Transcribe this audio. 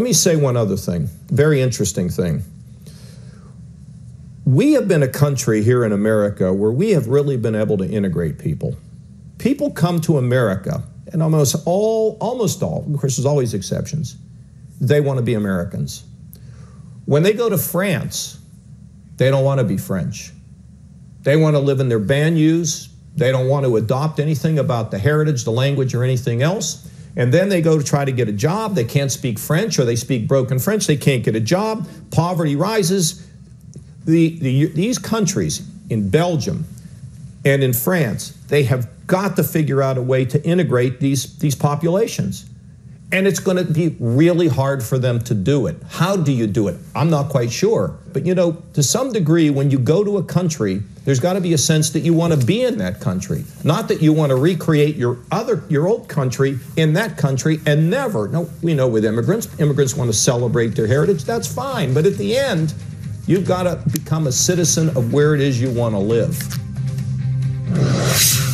Let me say one other thing, very interesting thing. We have been a country here in America where we have really been able to integrate people. People come to America, and almost all, almost all, of course, there's always exceptions, they want to be Americans. When they go to France, they don't want to be French. They want to live in their banlieues. They don't want to adopt anything about the heritage, the language, or anything else. And then they go to try to get a job. They can't speak French or they speak broken French. They can't get a job. Poverty rises. The, the, these countries in Belgium and in France, they have got to figure out a way to integrate these, these populations. And it's going to be really hard for them to do it. How do you do it? I'm not quite sure. But you know, to some degree, when you go to a country, there's got to be a sense that you want to be in that country, not that you want to recreate your other your old country in that country and never. No, we know with immigrants, immigrants want to celebrate their heritage. That's fine, but at the end, you've got to become a citizen of where it is you want to live.